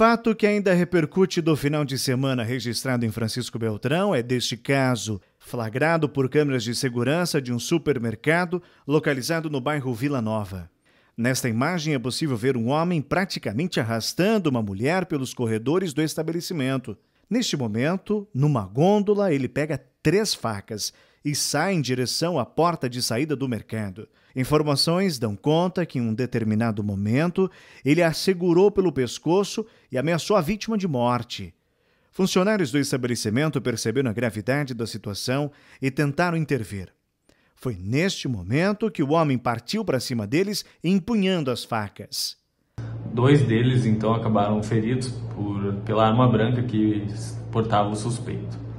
fato que ainda repercute do final de semana registrado em Francisco Beltrão é deste caso, flagrado por câmeras de segurança de um supermercado localizado no bairro Vila Nova. Nesta imagem é possível ver um homem praticamente arrastando uma mulher pelos corredores do estabelecimento. Neste momento, numa gôndola, ele pega três facas e sai em direção à porta de saída do mercado. Informações dão conta que em um determinado momento ele a segurou pelo pescoço e ameaçou a vítima de morte. Funcionários do estabelecimento perceberam a gravidade da situação e tentaram intervir. Foi neste momento que o homem partiu para cima deles, empunhando as facas. Dois deles então acabaram feridos por, pela arma branca que portava o suspeito.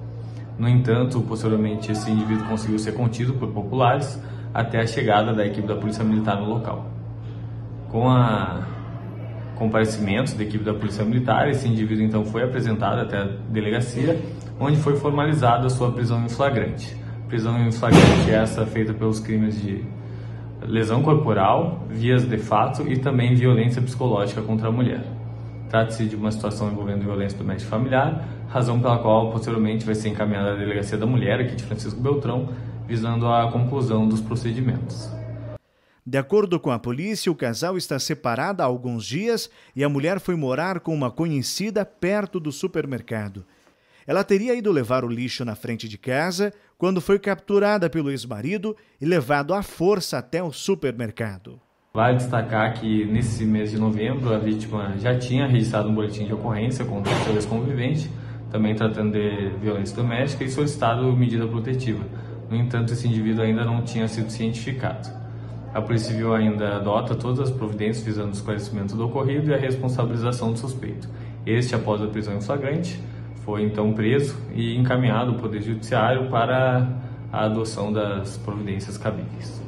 No entanto, posteriormente esse indivíduo conseguiu ser contido por populares até a chegada da equipe da Polícia Militar no local. Com a comparecimento da equipe da Polícia Militar, esse indivíduo então foi apresentado até a delegacia, onde foi formalizada a sua prisão em flagrante. Prisão em flagrante é essa feita pelos crimes de lesão corporal, vias de fato e também violência psicológica contra a mulher. Trata-se de uma situação envolvendo violência doméstica familiar, razão pela qual posteriormente vai ser encaminhada à Delegacia da Mulher aqui de Francisco Beltrão, visando a conclusão dos procedimentos. De acordo com a polícia, o casal está separado há alguns dias e a mulher foi morar com uma conhecida perto do supermercado. Ela teria ido levar o lixo na frente de casa quando foi capturada pelo ex-marido e levado à força até o supermercado. Vale destacar que nesse mês de novembro a vítima já tinha registrado um boletim de ocorrência contra seu ex-convivente, também tratando de violência doméstica e solicitado medida protetiva. No entanto, esse indivíduo ainda não tinha sido cientificado. A Polícia Civil ainda adota todas as providências visando o esclarecimento do ocorrido e a responsabilização do suspeito. Este, após a prisão em flagrante, foi então preso e encaminhado ao Poder Judiciário para a adoção das providências cabíveis.